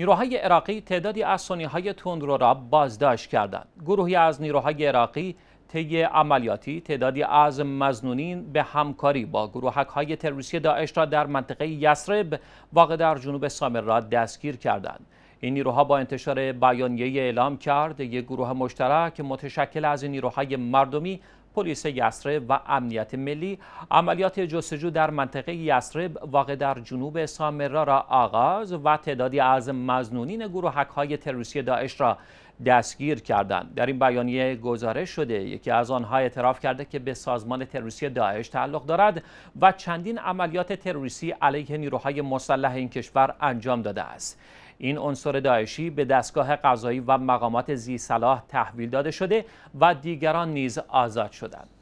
نیروهای عراقی تعدادی از سنیهای تندرو را بازداشت کردند. گروهی از نیروهای عراقی طی عملیاتی تعدادی از مزنونین به همکاری با گروهک های تروریستی داعش را در منطقه یسرب واقع در جنوب سامرا دستگیر کردند. این نیروها با انتشار بیانیه اعلام کرد یک گروه مشترک متشکل از نیروهای مردمی پلیس یسرب و امنیت ملی عملیات جستجو در منطقه یسرب واقع در جنوب سامرا را آغاز و تعدادی از مزنونین گروهک های تروریستی داعش را دستگیر کردند. در این بیانیه گزارش شده یکی از آنها اعتراف کرده که به سازمان تروریستی داعش تعلق دارد و چندین عملیات تروریستی علیه نیروهای مسلح این کشور انجام داده است. این عنصر داعشی به دستگاه قضایی و مقامات زی صلاح تحویل داده شده و دیگران نیز آزاد شدند